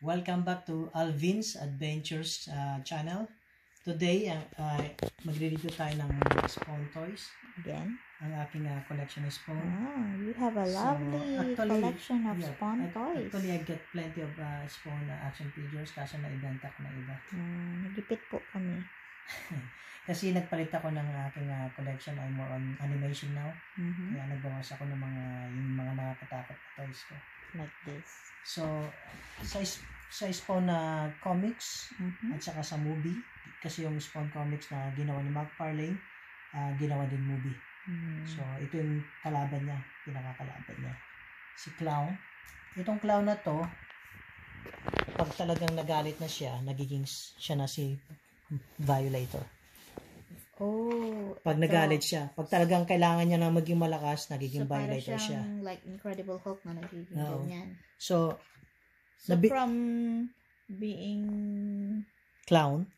Welcome back to Alvin's Adventures uh, channel. Today, uh, uh, magre-review tayo ng Spawn Toys. Again. Ang aking uh, collection is Spawn. Oh, you have a So, lovely actually, collection of Yeah, Spawn toys. Actually, I get plenty of uh, Spawn uh, action figures kaso naibenta ko na iba. Nagipit po kami. Kasi nagpalit ako ng aking uh, collection. I'm more on animation now. Mhm. Kaya nagbawas ako ng mga yung mga nakakatakot na toys ko. Like this. So, sa, sa Spawn na comics, Mhm. at saka sa movie kasi yung Spawn Comics na ginawa ni Mark Farlane ah, ginawa din movie Hmm. so ito yung kalaban niya pinakakalaban niya si Clown itong Clown na to pag talagang nagalit na siya nagiging siya na si Violator Oh. pag so- nagalit siya pag talagang kailangan niya na maging malakas nagiging so, Violator siya siyang like Incredible Hulk na nagiging Oo. ganyan. so So, Nabi- from being Clown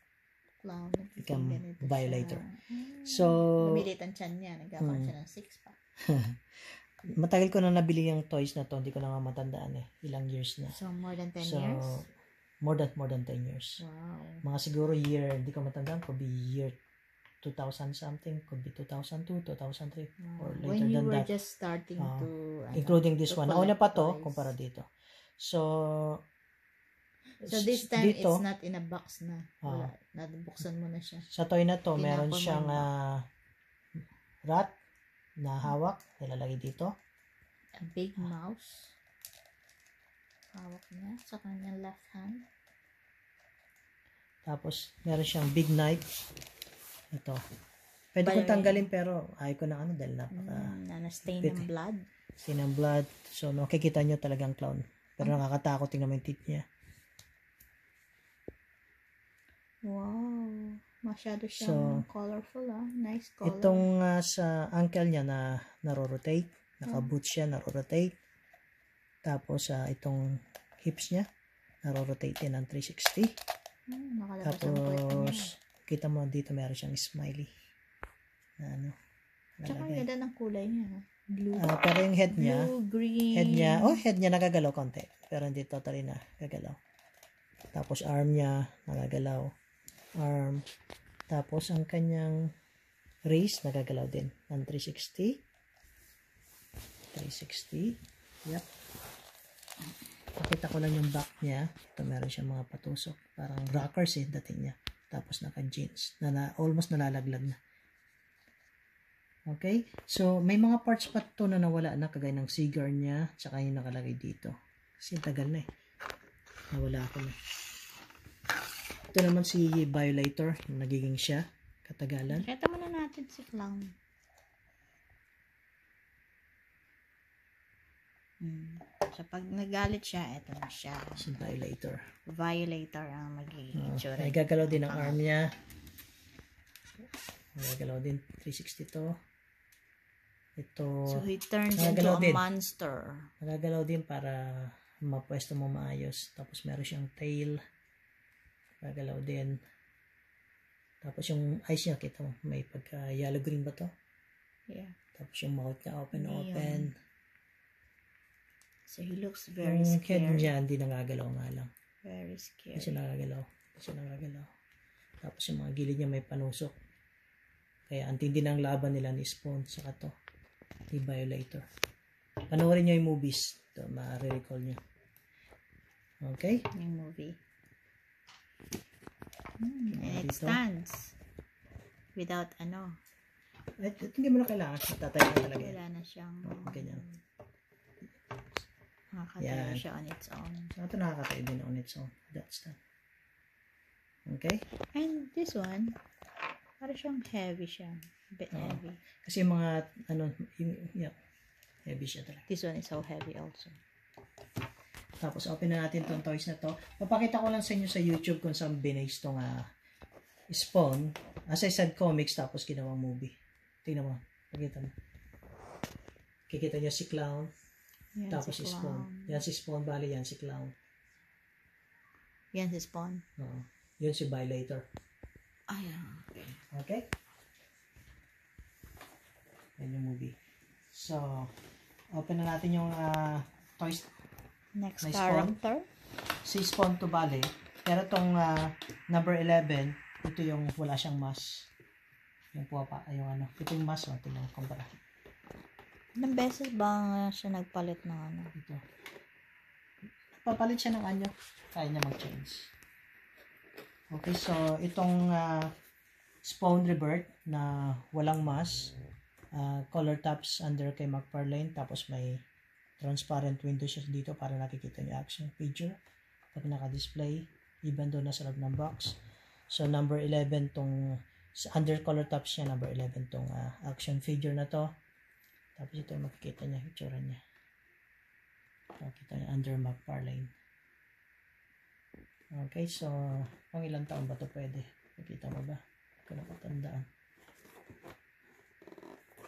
clown, Become violator. siya. Hmm. So, Lumilit ang tiyan niya. Nagkakaroon Hmm. siya ng six pack. matagal ko na nabili yung toys na to hindi ko na nga matandaan eh ilang years na So, more than 10 so years? more than more than 10 years Wow. mga siguro year, hindi ko matandaan, could be year 2000 something, could be 2002, 2003, Wow. or later When you than were that. just starting Ah, to... ano, including this to one. Nauna pa to, kumpara dito. So, So this time dito, it's not in a box na. Wala. Ah. Nabuksan mo na siya. sa toy na to, Tinapon meron siyang ah, rat na hawak, nilalagay dito. A big mouse. Hawak niya sa kanyang left hand. Tapos, meron siyang big knife. Ito. Pwede By kong tanggalin pero ayaw ko na ano dahil napaka Mm, na na-stain bit- ng blood. sin ng blood. So, makikita nyo talagang clown. Pero nakakatakot tingnan mo yung teeth niya. Wow. Masyado siyang So, colorful ah. Nice color. Itong ah, sa ankle niya na naro-rotate, naka-boot siya, naro-rotate. Tapos sa itong hips niya, naro-rotate din ng 360. Hmm, nakalabas ang puwet niya. Tapos kita mo dito meron siyang smiley. Na ano, Tsaka ang ganda ng kulay niya. Blue. Ah, pero yung head niya, Blue, green. head niya, oh head niya nagagalaw konti. Pero hindi totally na gagalaw. Tapos arm niya, nagagalaw. Arm. Tapos ang kanyang wrist, nagagalaw din. Ng 360. 360. Yep. Pakita ko lang yung back niya. Ito meron siyang mga patusok. Parang rockers eh, dating niya. Tapos naka-jeans. Na, na, almost nalalaglag na. Okay? So, may mga parts pa to na nawala na, kagaya ng cigar niya, tsaka yung nakalagay dito. Kasi tagal na eh. Nawala ko na. Ito naman si Violator, yung nagiging siya, katagalan. Kaya muna natin si Clown. Hmm. So, pag nagalit siya, eto na siya. Si Violator. Violator ang magiging Oh, itsura. may gagalaw din ang arm niya. May gagalaw din 360 to. Ito, So, he turns into Nagagalaw a din. monster. nagagalaw din para mapwesto mo maayos. Tapos meron siyang tail. Nagagalaw din. Tapos yung eyes niya, kita mo, may pagka yellow green ba to? Yeah. Tapos yung mouth niya open, Neon. open. So, he looks very Yung head scared. niya, hindi nagagalaw nga lang. Very Hindi scared. siya nagagalaw. Hindi siya nagagalaw. Tapos yung mga gilid niya may panusok. Kaya ang tindi ng laban nila ni Spawn sa to. Ni Violator. Panoorin niyo yung movies. Ito, ma-recall niyo. Okay? Yung movie. Hmm, and it Dito. stands. Without ano. At, hindi mo na kailangan. Tatay ka talaga. Wala na siyang... Oh, ganyan. Nakakatayo Yan. siya on its own. So, ito nakakatayo din on its own. That's that. Okay? And this one, parang siyang heavy siya. A bit Oo. heavy. Kasi yung mga, ano, yung, yeah, heavy siya talaga. This one is so heavy also. Tapos, open na natin tong toys na to. Papakita ko lang sa inyo sa YouTube kung saan binase tong uh, Spawn. As I said, comics, tapos ginawang movie. Tingnan mo. Pakita mo. Kikita niyo si Clown, Yan tapos si Spawn. Yan si Spawn, bali yan si Clown. Yan si Spawn. Oo. Yun si Violator. Ayan. Okay? Yan yung movie. So, open na natin yung ah, toys Next Nice character. si Spawn to bale. Pero tong ah, number 11, ito yung wala siyang mask. Yung po pa, yung ano, ito yung mask, oh, tingnan, kumpara. Ilang beses ba siya nagpalit ng ano? Ito. Papalit siya ng anyo. Kaya niya mag-change. Okay, so itong ah, Spawn Revert na walang mask, ah, color taps under kay McFarlane, tapos may transparent window siya dito para nakikita niyo action figure pag naka-display, even doon nasa loob ng box. So, number 11 tong under color taps niya, number 11 tong ah, action figure na to. Tapos ito makikita niya, itsura niya. Makikita niya under McFarlane. Okay, so, pang ilang taon ba to pwede? Nakita mo ba? Hindi ko nakatandaan.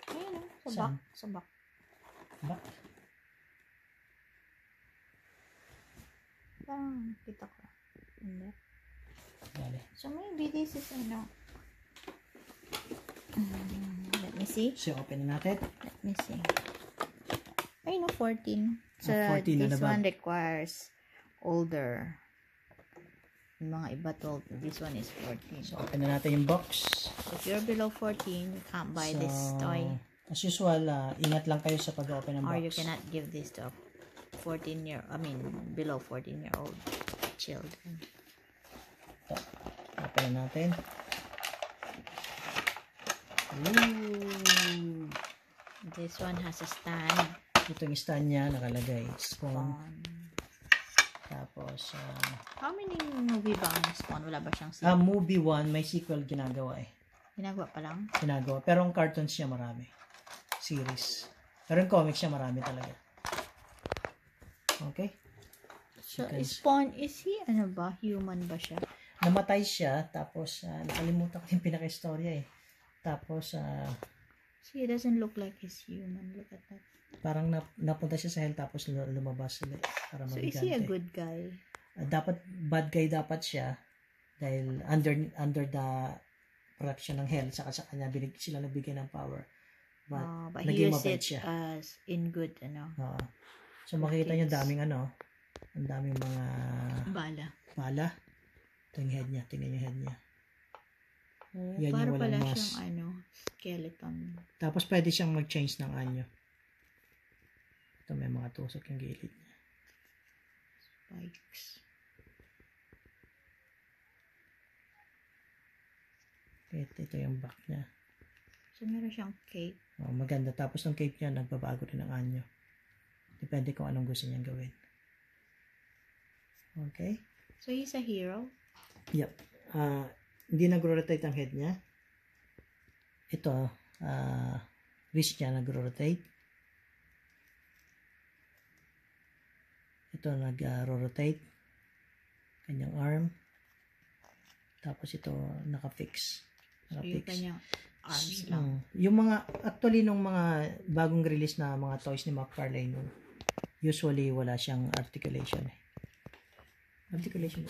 Ayun, sa Saan? back. Sa back. Ba? Parang kita ko. Hindi. Dali. So maybe this is ano. Mm, let me see. So, open na natin. Let me see. Ay, no, 14. So, Ah, 14 na this one requires older. Yung mga iba 12. This one is 14. So, open na natin yung box. If you're below 14, you can't buy so, this toy. As usual, ah, ingat lang kayo sa pag-open ng Or box. you cannot give this to a 14 year, I mean, below 14 year old children. Ito. Open na natin. Ooh. This one has a stand. Ito yung stand niya, nakalagay. Spawn. Spawn. Tapos, ah, How many movie ba ang Spawn? Wala ba siyang ah, sequel? movie 1, may sequel ginagawa eh. Ginagawa pa lang? Ginagawa. Pero ang cartoons niya marami. Series. Pero yung comics niya marami talaga. Okay? So, Because- Spawn, is he, ano ba? Human ba siya? Namatay siya, tapos ah, nakalimutan ko yung pinaka-istorya eh. Tapos, ah, See, he doesn't look like he's human. Look at that. parang nap- napunta siya sa hell tapos lu- lumabas ulit para So, is he a good guy? Ah, dapat bad guy dapat siya dahil under under the protection ng hell saka sa kanya binig, sila nagbigay ng power. But, Ah, but he naging used it siya. as in good, ano, oo. so makikita niyo daming ano, ang daming mga bala. bala. Ito yung head niya, tingnan yung head niya. Oh, Yan yung para walang pala mask. siyang, ano, skeleton. Tapos pwede siyang mag-change ng anyo. Ito may mga tusok yung gilid niya. Spikes. Ito, ito yung back niya. So, meron siyang cape. Oh, maganda. Tapos ng cape niya, nagbabago rin ang anyo. Depende kung anong gusto niyang gawin. Okay? So, he's a hero? Yep. Ah, hindi nagro-rotate ang head niya. Ito, ah, wrist niya nagro-rotate. Ito nag-rotate. Kanyang arm. Tapos ito naka-fix. So, yung arms lang. Mm. Yung mga, actually, nung mga bagong release na mga toys ni McFarlane, nun, usually wala siyang articulation eh. Articulation.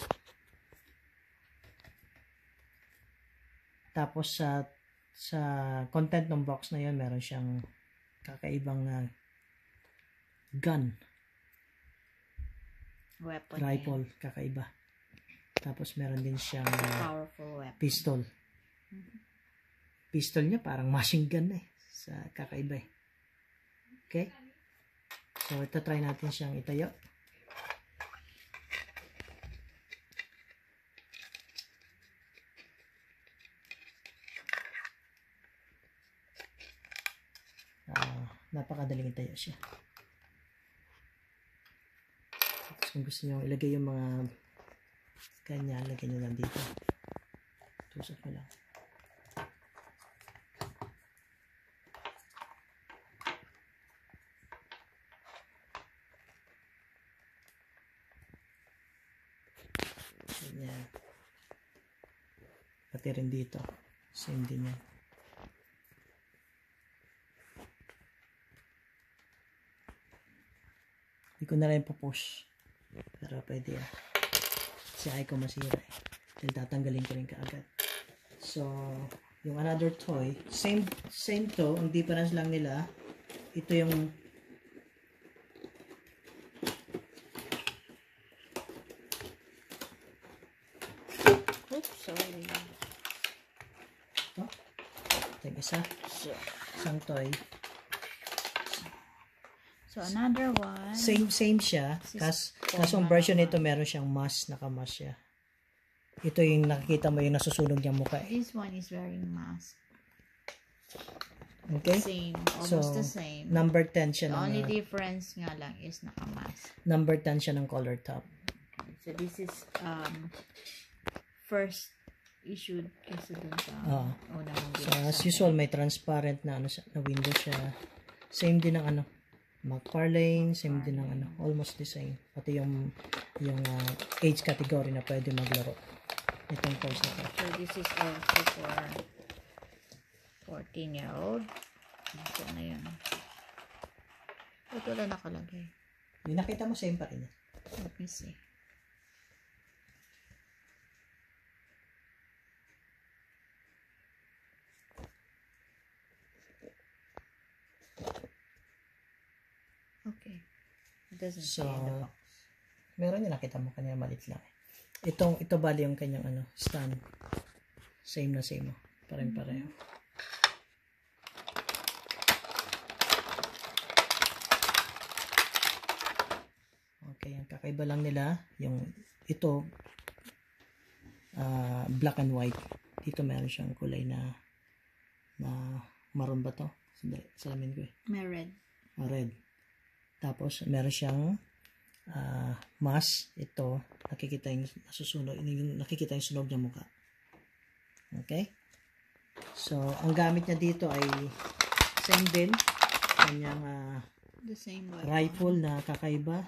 Tapos sa sa content ng box na yun, meron siyang kakaibang ah, gun, Weapon. rifle, kakaiba. Tapos meron din siyang ah, Powerful weapon. pistol. Pistol niya parang machine gun eh. Sa kakaiba eh. Okay? So, ito try natin siyang itayo. Ah, napakadaling itayo siya. Tapos kung gusto niyo ilagay yung mga kanya, lagyan nyo lang dito. Tusok mo lang. Ganyan. Pati rin dito. Same din yan. Hindi ko na rin pupush. Pero pwede ah. Kasi ayaw ko masira eh. Dahil tatanggalin ko rin kaagad. So, yung another toy. Same, same to. Ang difference lang nila. Ito yung Oops, sorry. Ito. Ito yung isa. Isang toy so another one. Same same siya. Kas, kaso ang version nito meron siyang mask. Naka-mask siya. Ito yung nakikita mo yung nasusunog niyang mukha. eh. This one is wearing mask. Okay? Same. So, Almost the same. Number 10 siya The ng, only ah, difference nga lang is naka-mask. number 10 siya ng color top. So this is um first issued kasi dun sa Oo. una mong So, as usual, may transparent na, ano, na window siya. Same din ng ano, McFarlane, same din ng ano, almost the same. Pati yung, yung ah, age category na pwede maglaro. Itong toys na to. So this is also for 14 year old. Ito na yun. Ito lang nakalagay. Yung nakita mo, same pa rin. Let me see. Okay. It doesn't So, say meron yung nakita mo kanina, malit lang. eh. Itong, ito bali yung kanyang ano, stand. Same na same. oh. Pareng-pareho. Okay, ang kakaiba lang nila, yung ito, ah, black and white. Dito meron siyang kulay na, na maroon ba to? Sandali, salamin ko eh. May red. Ah, red. Tapos, meron siyang ah, mask. Ito, nakikita yung nasusunog, yung, nakikita yung sunog ng mukha. Okay? So, ang gamit niya dito ay same din. Kanyang ah, The same weapon. rifle na kakaiba.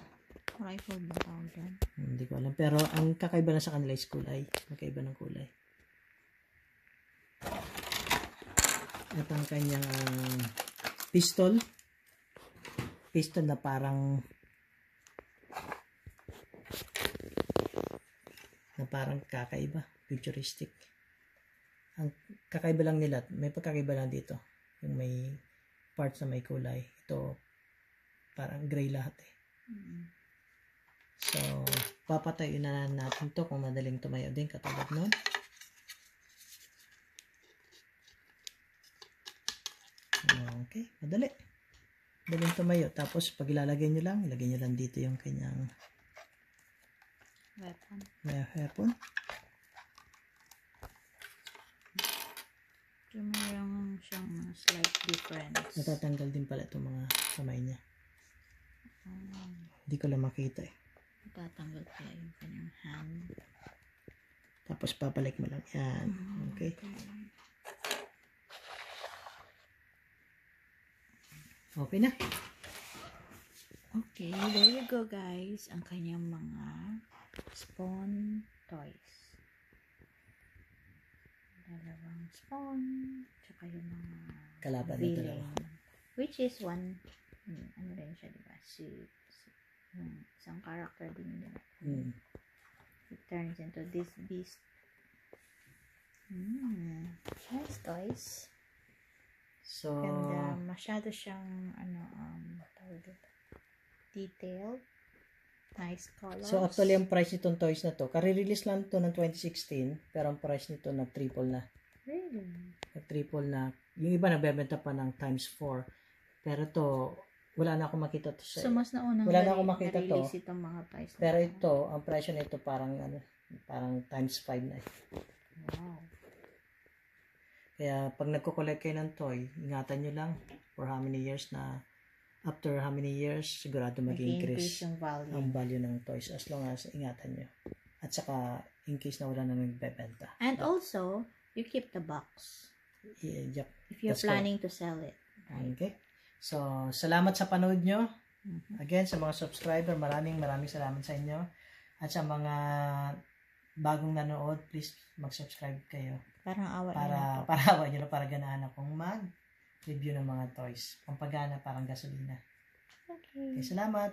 Rifle ba tawag dyan? Hindi ko alam. Pero, ang kakaiba na sa kanila is kulay. Magkaiba ng kulay. At ang kanyang ah, pistol. Pistol na parang na parang kakaiba. Futuristic. Ang kakaiba lang nila, may pagkakaiba lang dito. Yung may parts na may kulay. Ito, parang gray lahat eh. Mm. So, papatayin na natin to kung madaling tumayo din katulad nun. Okay, madali. Madaling tumayo. Tapos, pag ilalagay nyo lang, ilagay nyo lang dito yung kanyang Weapon. uh, weapon. So, mayroon siyang slight difference. Natatanggal din pala itong mga kamay niya. Um, Hindi ko lang makita eh. tatanggal pala yung kanyang hand. Tapos, papalik mo lang. Yan. Okay. Okay na. Okay, there you go guys. Ang kanyang mga spawn toys. Dalawang spawn. Tsaka yung mga Kalaban na dalawa. Which is one, hmm, ano rin siya, diba? Si, si hmm, isang character din nila. Mm. It turns into this beast. Hmm. Nice toys. So, Ganda. Masyado siyang, ano, um, tawag dito. Detailed. Nice colors. So actually ang price nitong toys na to, kare-release lang to ng 2016, pero ang price nito nag-triple na. Really? Nag-triple na. Yung iba nagbebenta pa ng times 4. Pero to, wala na akong makita to sa So, mas naunang Wala na akong makita to. itong mga na Pero to. ito, ang presyo nito parang ano, parang times 5 na. eh. Wow. Kaya pag nagko-collect kayo ng toy, ingatan nyo lang for how many years na after how many years sigurado Mag-increase yung value. ang value ng toys as long as ingatan nyo. At saka in case na wala na nagbebenta. And also, you keep the box I- Yep. if you're That's planning to sell it. Okay. So, salamat sa panood nyo. Again, sa mga subscriber, maraming maraming salamat sa inyo. At sa mga bagong nanood, please mag-subscribe kayo Parang awa para na. para awa nyo na para ganahan akong mag-review ng mga toys. Pampagana parang gasolina. Okay. Okay, salamat.